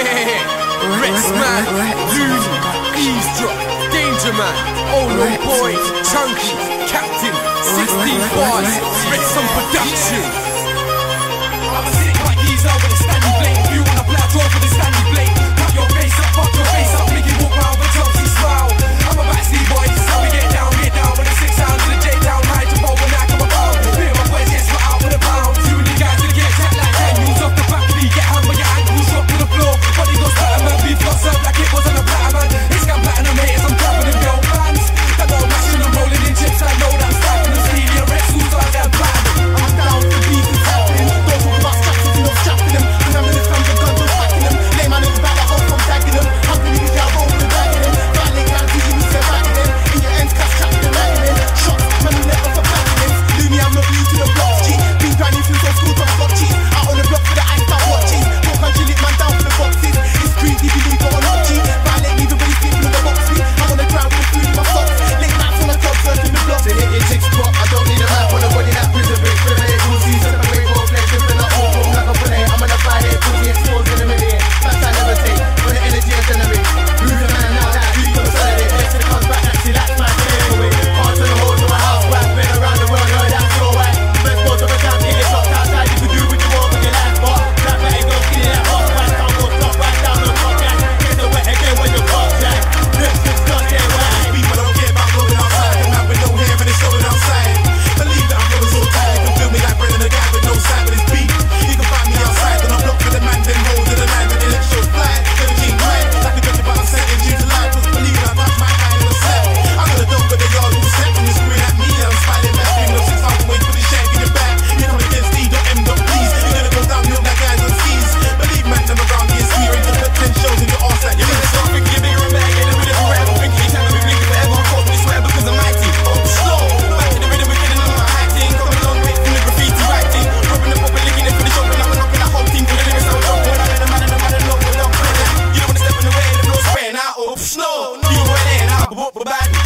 Rex man, Looney, Eavesdrop, Danger man, Olo boy, Chunky, Captain, 16 bars, Rex on production. walk, but.